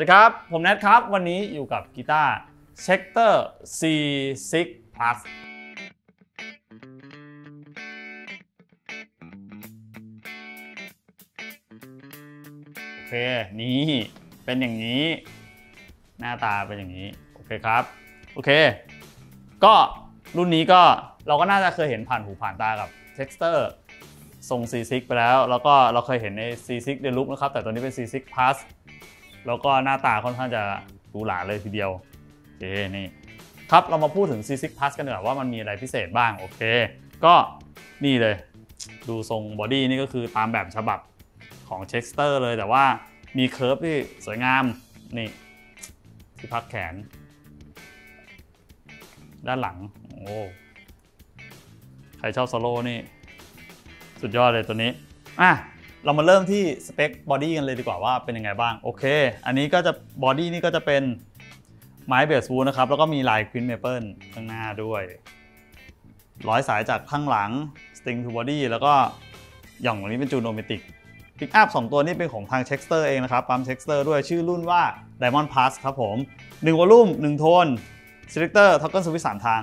สวัสดีครับ ผมแนทครับ วันนี้อยู่กับกีตาร์ Schecter C6 Plus โอเค นี่ เป็นอย่างนี้ หน้าตาเป็นอย่างนี้ โอเคครับ โอเค ก็รุ่นนี้ก็เราก็น่าจะเคยเห็นผ่านหูผ่านตากับ Texter ทรง C6 ไปแล้ว แล้วก็เราเคยเห็นใน C6 Deluxe นะครับ แต่ตัวนี้เป็น C6 Plus แล้วก็หน้าตาค่อนข้างจะหรูหราเลยทีเดียวโอเคนี่ครับเรามาพูดถึง C6 Plus กันดีกว่าว่ามันมีอะไรพิเศษบ้างโอเค ก็นี่เลย ดูทรง body นี่ก็คือตามแบบฉบับของ Schecter เลยแต่ว่ามี curve ที่สวยงาม นี่ ที่พักแขน ด้านหลัง โอ้ใครชอบโซโล่นี่ สุดยอดเลยตัวนี้ อะ เรามาเริ่มที่สเปค body กันเลยดีกว่าว่าเป็นยังไงบ้าง โอเค อันนี้ก็จะ body นี่ก็จะเป็นไม้ basswood นะครับ แล้วก็มีลาย quilt maple ข้างหน้าด้วย ร้อยสายจากข้างหลัง string through body แล้วก็หย่องตรงนี้เป็น Tune-o-matic pickup สองตัวนี้เป็นของทาง c h e x t e r เองนะครับปั๊ม c h e x t e r ด้วยชื่อรุ่นว่า Diamond Plus ครับผม1 volume 1 tone selector toggle switch 3ทาง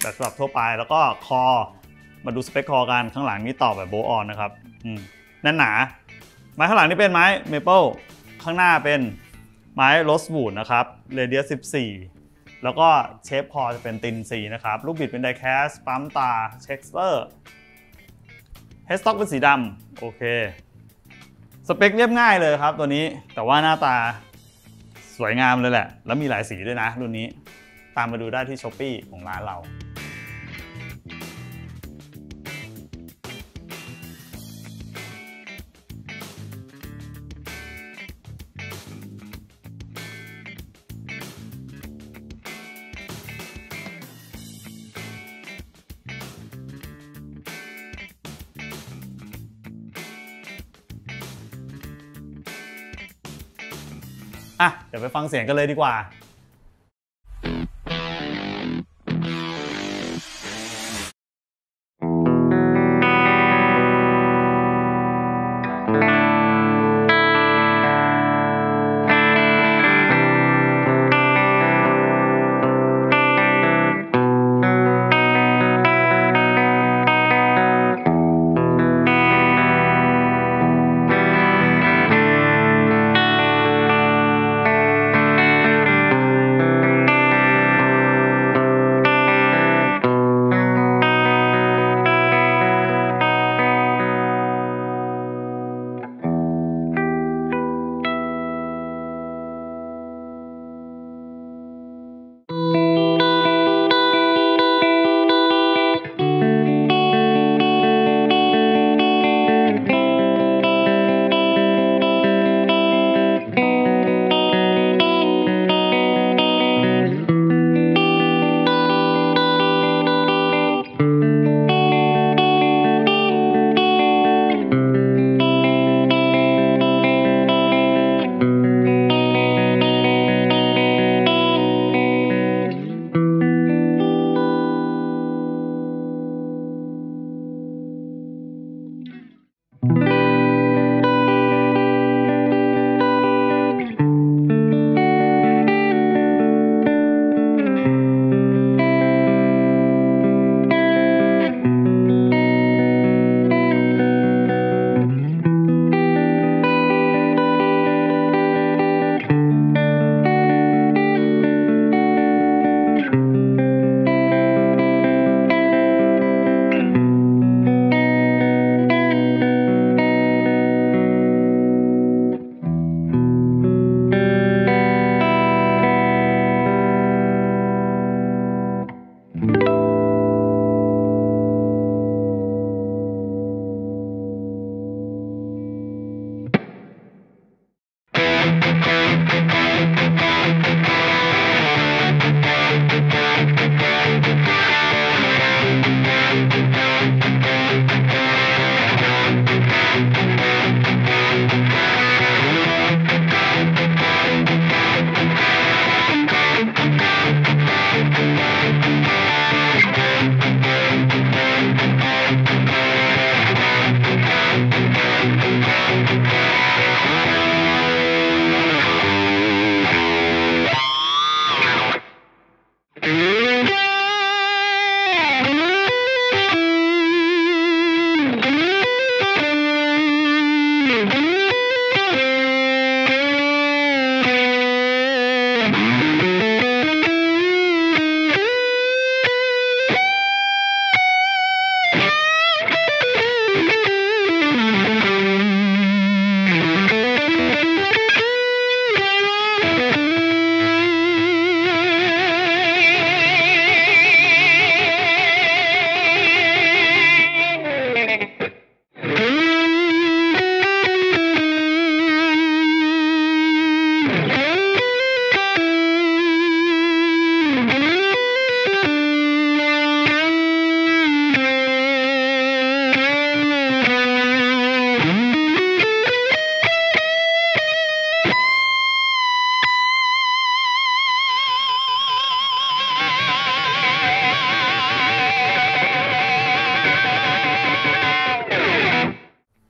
แบบฉบับทั่วไปแล้วก็คอมาดูสเปคคอกันข้างหลังนี่ต่อแบบ bolt-on นะครับอืม แน่นหนา ไม้ข้างหลังนี่เป็นไม้เมเปิลข้างหน้าเป็นไม้ rosewood นะครับ radius 14 แล้วก็ shape คอจะเป็น thin C นะครับ ลูกบิดเป็น die-cast ปั๊มตรา Schecter headstock เป็นสีดำโอเค สเปคเรียบง่ายเลยครับตัวนี้แต่ว่าหน้าตาสวยงามเลยแหละ แล้วมีหลายสีด้วยนะรุ่นนี้ ตามมาดูได้ที่ช้อปปีของร้านเรา อะเดี๋ยวไปฟังเสียงกันเลยดีกว่า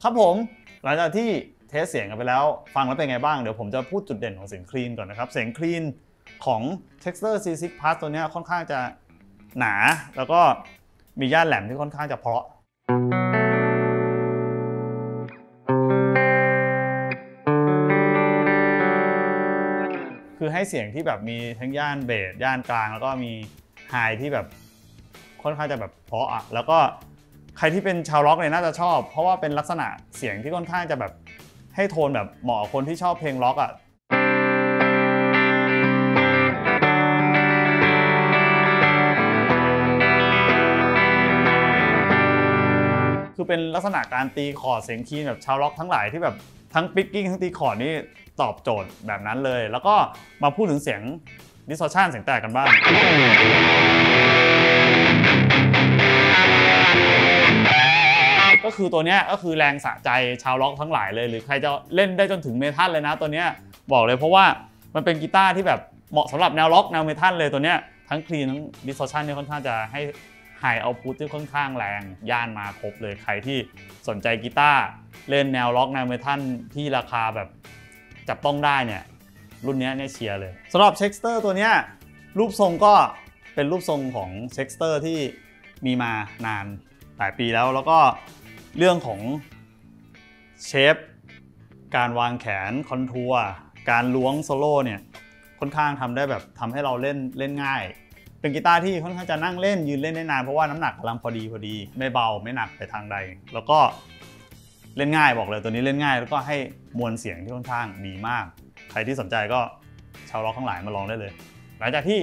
ครับผมหลังจากที่เทสเสียงกันไปแล้ว ฟังแล้วเป็นไงบ้าง เดี๋ยวผมจะพูดจุดเด่นของเสียงคลีนก่อนนะครับ เสียงคลีนของ Texter C6 Plus ตัวนี้ค่อนข้างจะหนา แล้วก็มีย่านแหลมที่ค่อนข้างจะเพาะคือให้เสียงที่แบบมีทั้งย่านเบสย่านกลาง แล้วก็มีไฮที่แบบค่อนข้างจะแบบเพาะอะแล้วก็ ใครที่เป็นชาวร็อกเนี่ยน่าจะชอบ เพราะว่าเป็นลักษณะเสียงที่ค่อนข้างจะแบบให้โทนแบบเหมาะกับคนที่ชอบเพลงร็อกอะคือเป็นลักษณะการตีคอร์ดเสียงคีย์แบบชาวร็อกทั้งหลายที่แบบทั้ง picking ทั้งตีคอร์ดนี่ตอบโจทย์แบบนั้นเลย แล้วก็มาพูดถึงเสียง distortion เสียงแตกกันบ้าง ก็คือตัวเนี้ยก็คือแรงสะใจชาวร็อกทั้งหลายเลย หรือใครจะเล่นได้จนถึงเมทัลเลยนะตัวเนี้ยบอกเลยเพราะว่ามันเป็นกีตาร์ที่แบบเหมาะสำหรับแนวร็อกแนวเมทัลเลยตัวเนี้ยทั้ง clean ทั้งดิส t o r ชันเนี่ยค่อนข้างจะให้ high output ที่ค่อนข้างแรงย่านมาครบเลยใครที่สนใจกีตาร์เล่นแนวร็อกแนวเมทัลที่ราคาแบบจับต้องได้เนี่ยรุ่นนี้เนี่ยเชียร์เลยสำหรับ Schecter ตัวเนี้ยรูปทรงก็เป็นรูปทรงของ Schecter ที่มีมานานหลายปีแล้วแล้วก็ เรื่องของ shape การวางแขน contour การล้วงโซโล่เนี่ยค่อนข้างทำได้แบบทำให้เราเล่นเล่นง่าย เป็นกีตาร์ที่ค่อนข้างจะนั่งเล่นยืนเล่นได้นานเพราะว่าน้ำหนักกำลังพอดีพอดี ไม่เบาไม่หนักไปทางใด แล้วก็เล่นง่ายบอกเลยตัวนี้เล่นง่าย แล้วก็ให้มวลเสียงที่ค่อนข้างดีมาก ใครที่สนใจก็ชาวล็อกทั้งหลายมาลองได้เลย หลังจากที่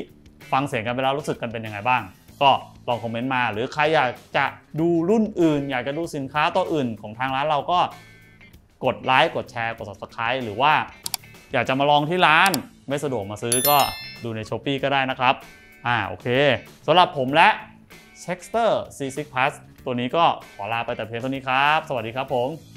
ฟังเสียงกันไปแล้วรู้สึกกันเป็นยังไงบ้าง ก็ลองคอมเมนต์มา หรือใครอยากจะดูรุ่นอื่น อยากจะดูสินค้าตัวอื่นของทางร้านเราก็กดไลค์กดแชร์กด subscribe หรือว่า อยากจะมาลองที่ร้านไม่สะดวกมาซื้อก็ดูใน s h อ p e e ก็ได้นะครับ อ่าโอเคสำหรับผมและ Chexter C6 Plus ตัวนี้ก็ขอลาไปแต่เพียงเท่านี้ครับ สวัสดีครับผม